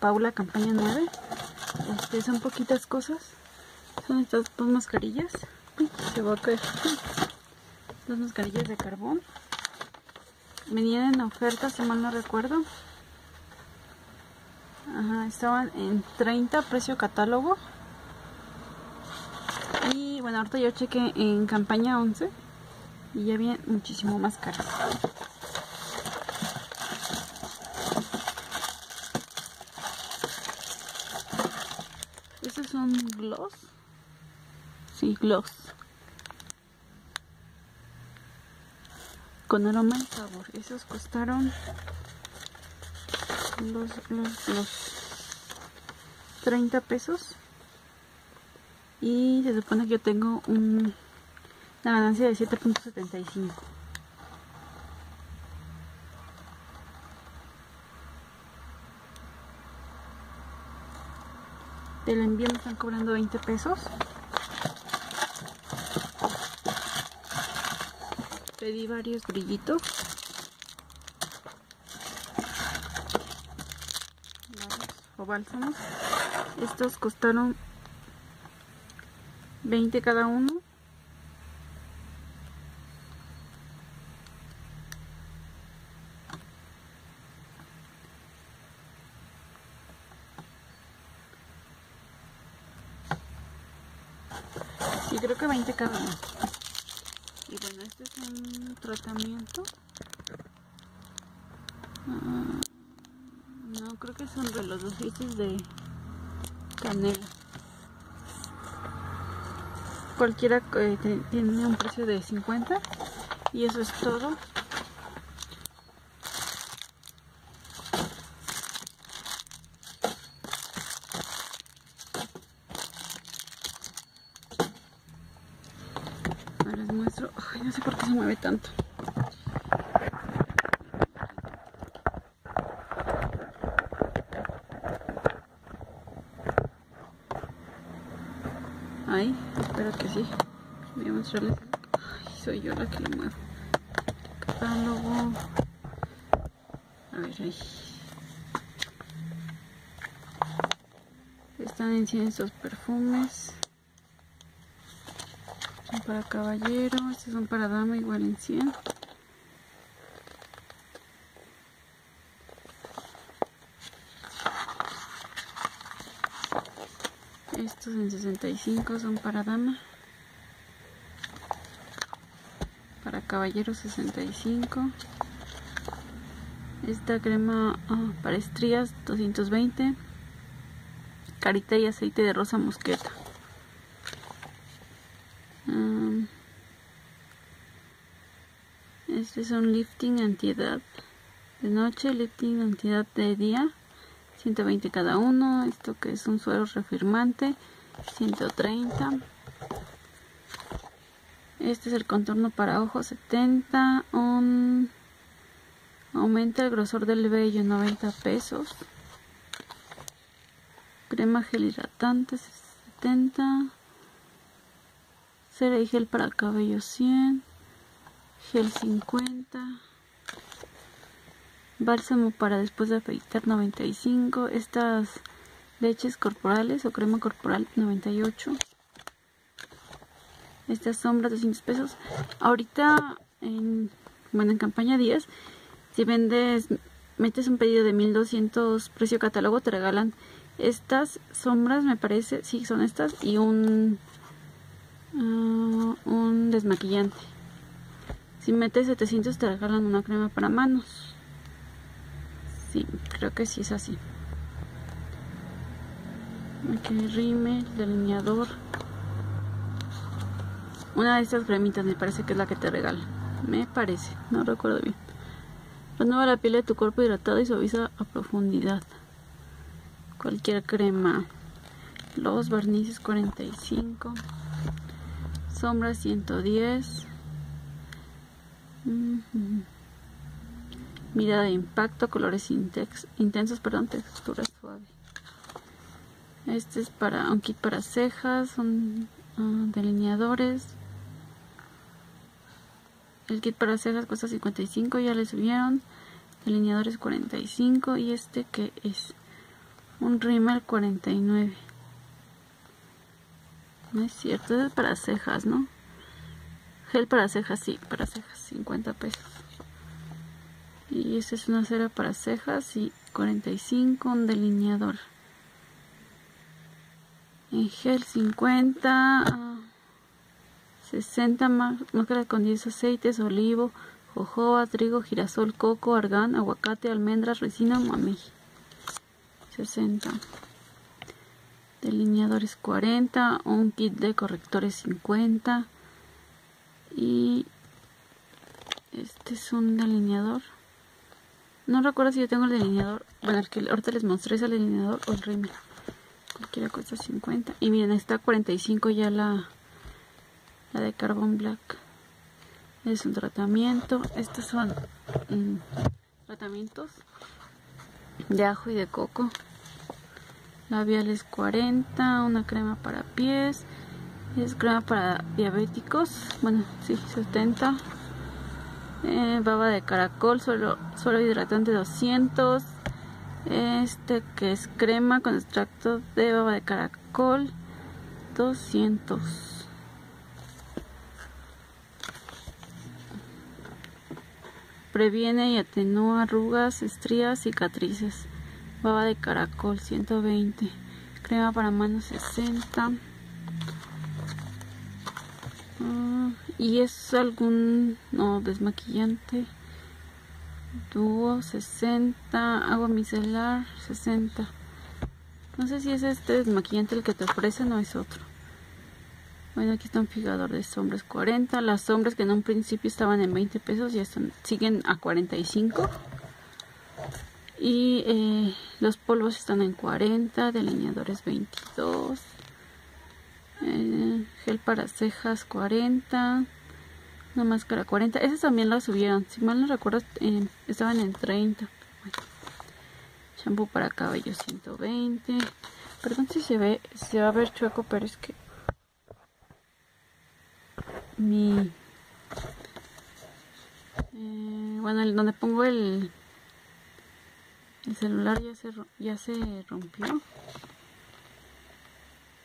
Paula campaña 9. Este, son poquitas cosas. Son estas dos mascarillas. Se va a caer. Dos mascarillas de carbón. Venían en oferta, si mal no recuerdo. Ajá, estaban en 30 precio catálogo. Y bueno, ahorita yo chequé en campaña 11 y ya vienen muchísimo más caras. Estos son Sí, gloss. Con aroma y sabor. Esos costaron los, los, los 30 pesos. Y se supone que yo tengo un, una ganancia de 7.75. Del envío me están cobrando 20 pesos. Pedí varios brillitos. O bálsamos. Estos costaron 20 cada uno. Sí, creo que 20 cada uno. Y bueno, este es un tratamiento. Ah, no, creo que son de los dos de canela. Cualquiera eh, tiene un precio de 50 y eso es todo. Ahora les muestro. Ay, no sé por qué se mueve tanto. Ay, espero que sí. Voy a mostrarles. Ay, soy yo la que lo muevo. Catálogo. A ver, ahí. Están en 100 estos perfumes. Para caballero. Estos son para dama, igual en 100. Estos en 65 son para dama. Para caballero 65. Esta crema ah, para estrías 220. Carita y aceite de rosa mosqueta. Este es un lifting antiedad de noche, lifting antiedad de día. 120 cada uno, esto que es un suero reafirmante, 130. Este es el contorno para ojos, 70. Un... Aumenta el grosor del vello, 90 pesos. Crema gel hidratante, 70. Cera y gel para cabello, 100. Gel 50 bálsamo para después de afeitar 95 estas leches corporales o crema corporal 98 estas sombras 200 pesos. Ahorita en bueno en campaña 10 si vendes metes un pedido de 1200 precio catálogo te regalan estas sombras me parece. Sí son estas y un uh, un desmaquillante si metes 700 te regalan una crema para manos Sí, creo que sí es así. Aquí rime, delineador. Una de estas cremitas me parece que es la que te regala. Me parece, no recuerdo bien. Renueva la piel de tu cuerpo hidratado y suaviza a profundidad. Cualquier crema. Los barnices 45. Sombra 110. Mirada de impacto, colores intensos, perdón, textura suave. Este es para un kit para cejas, son uh, delineadores. El kit para cejas cuesta 55, ya le subieron. Delineadores 45 y este que es Un rímel 49. No es cierto, es para cejas, ¿no? Gel para cejas, sí, para cejas, 50 pesos. Y esta es una cera para cejas y 45, un delineador. En gel 50, 60 máscaras con 10 aceites, olivo, jojoba, trigo, girasol, coco, argán, aguacate, almendras, resina, mamey. 60 delineadores 40 un kit de correctores 50 y este es un delineador. No recuerdo si yo tengo el delineador bueno el que ahorita les mostré es el delineador o el rímel cualquiera cuesta 50 y miren está 45 ya la la de carbon black. Es un tratamiento estos son mm, tratamientos de ajo y de coco. Labiales 40 una crema para pies es crema para diabéticos bueno sí 70 eh, baba de caracol suelo, suelo hidratante 200 este que es crema con extracto de baba de caracol 200 previene y atenúa arrugas, estrías, cicatrices. Baba de caracol 120 crema para manos 60 ah, y es algún no desmaquillante dúo 60 agua micelar 60 no sé si es este desmaquillante el que te ofrecen o es otro. Bueno aquí está un fijador de sombras 40 las sombras que en un principio estaban en 20 pesos ya están, siguen a 45 y eh, los polvos están en 40 delineadores 22 eh, gel para cejas 40 una máscara 40 esas también las subieron. Si mal no recuerdo eh, estaban en 30 shampoo para cabello 120 perdón si se ve se va a ver chueco pero es que mi bueno el donde pongo el el celular ya se, ya se rompió.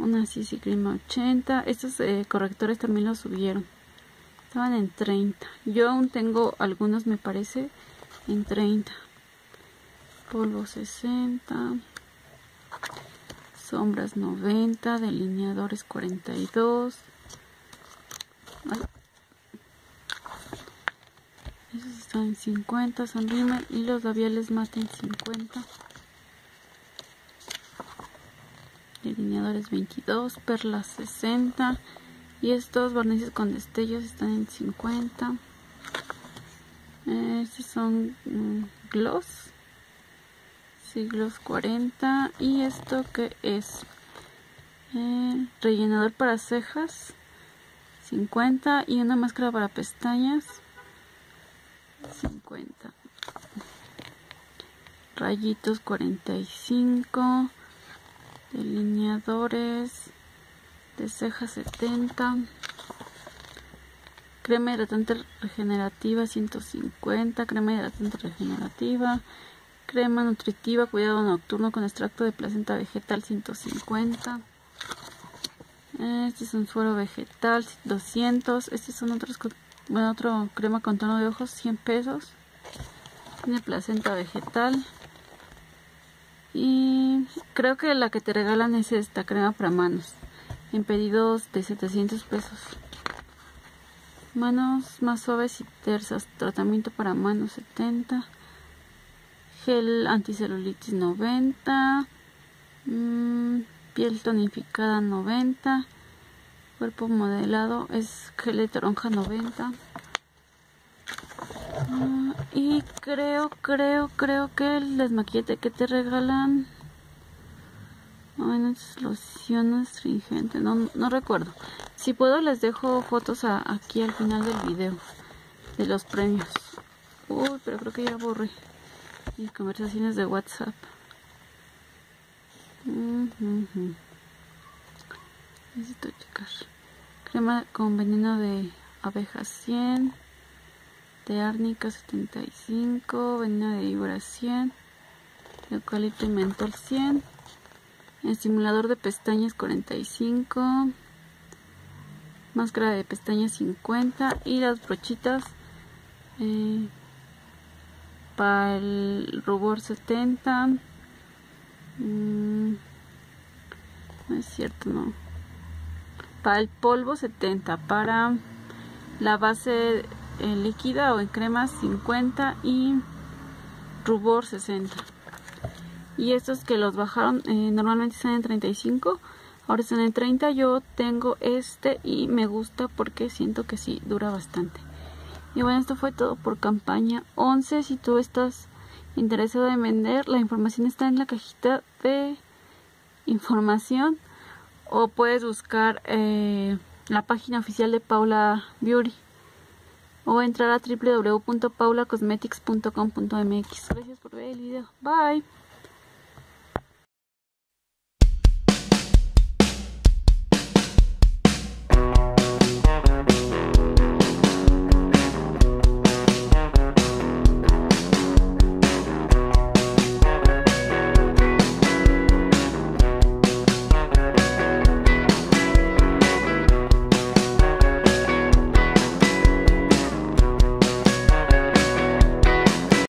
Una Cream 80. Estos eh, correctores también los subieron. Estaban en 30. Yo aún tengo algunos, me parece, en 30. Polvo 60. Sombras 90. Delineadores 42. Esos están en 50, son y los labiales mate en 50. Delineadores 22, perlas 60 y estos barnices con destellos están en 50. Estos son mm, gloss. Sí, gloss 40 y esto que es rellenador para cejas 50 y una máscara para pestañas 50 rayitos 45 delineadores de cejas 70 crema hidratante regenerativa 150 crema hidratante regenerativa crema nutritiva cuidado nocturno con extracto de placenta vegetal 150 este es un suero vegetal 200 estos son otros bueno, otro crema con tono de ojos, 100 pesos. Tiene placenta vegetal. Y creo que la que te regalan es esta crema para manos. En pedidos de 700 pesos. Manos más suaves y tersas. Tratamiento para manos 70. Gel anticelulitis 90. Mm, piel tonificada 90 cuerpo modelado es gel de toronja 90 ah, y creo creo creo que el desmaquillete que te regalan bueno es loción astringente no, no recuerdo. Si puedo les dejo fotos aquí al final del video de los premios. Uy pero creo que ya borré mis conversaciones de whatsapp. Necesito checar. Crema con veneno de abeja 100 de árnica 75 veneno de víbora 100 eucalipto y mentol 100 estimulador de pestañas 45 máscara de pestañas 50 y las brochitas eh, para el rubor 70 mm, no es cierto no. Para el polvo 70 para la base en líquida o en crema 50 y rubor 60 y estos que los bajaron eh, normalmente están en 35 ahora están en 30 yo tengo este y me gusta porque siento que sí dura bastante. Y bueno esto fue todo por campaña 11 si tú estás interesado en vender la información está en la cajita de información. O puedes buscar eh, la página oficial de Paula Beauty o entrar a www.paulacosmetics.com.mx. Gracias por ver el video. Bye.